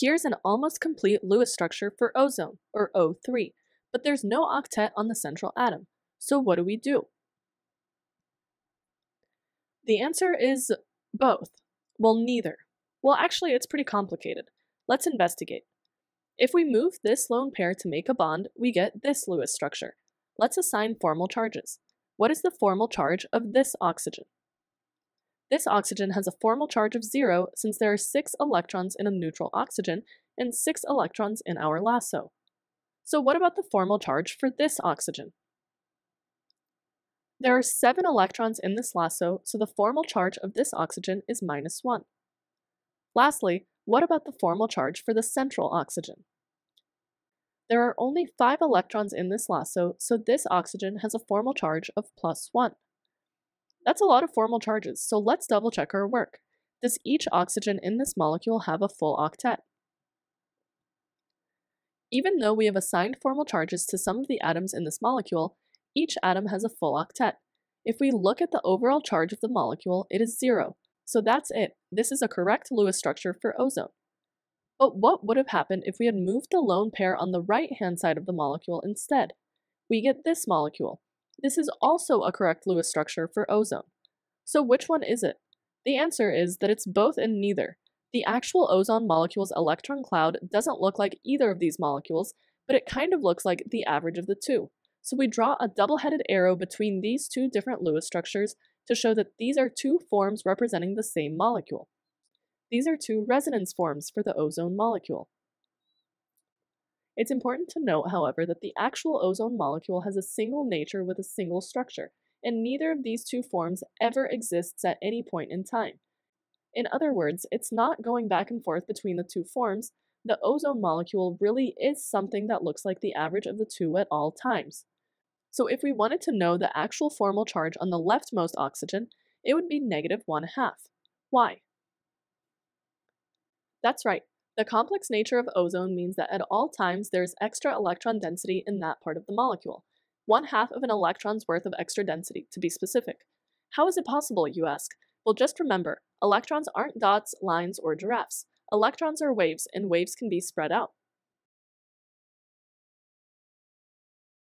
Here's an almost complete Lewis structure for ozone, or O3, but there's no octet on the central atom. So what do we do? The answer is both. Well, neither. Well, actually, it's pretty complicated. Let's investigate. If we move this lone pair to make a bond, we get this Lewis structure. Let's assign formal charges. What is the formal charge of this oxygen? This oxygen has a formal charge of zero since there are six electrons in a neutral oxygen and six electrons in our lasso. So what about the formal charge for this oxygen? There are seven electrons in this lasso, so the formal charge of this oxygen is minus one. Lastly, what about the formal charge for the central oxygen? There are only five electrons in this lasso, so this oxygen has a formal charge of plus one. That's a lot of formal charges, so let's double check our work. Does each oxygen in this molecule have a full octet? Even though we have assigned formal charges to some of the atoms in this molecule, each atom has a full octet. If we look at the overall charge of the molecule, it is zero. So that's it. This is a correct Lewis structure for ozone. But what would have happened if we had moved the lone pair on the right-hand side of the molecule instead? We get this molecule. This is also a correct Lewis structure for ozone. So which one is it? The answer is that it's both and neither. The actual ozone molecule's electron cloud doesn't look like either of these molecules, but it kind of looks like the average of the two. So we draw a double-headed arrow between these two different Lewis structures to show that these are two forms representing the same molecule. These are two resonance forms for the ozone molecule. It's important to note, however, that the actual ozone molecule has a single nature with a single structure, and neither of these two forms ever exists at any point in time. In other words, it's not going back and forth between the two forms, the ozone molecule really is something that looks like the average of the two at all times. So if we wanted to know the actual formal charge on the leftmost oxygen, it would be negative 1 half. Why? That's right, the complex nature of ozone means that at all times there is extra electron density in that part of the molecule, one half of an electron's worth of extra density, to be specific. How is it possible, you ask? Well, just remember, electrons aren't dots, lines, or giraffes. Electrons are waves, and waves can be spread out.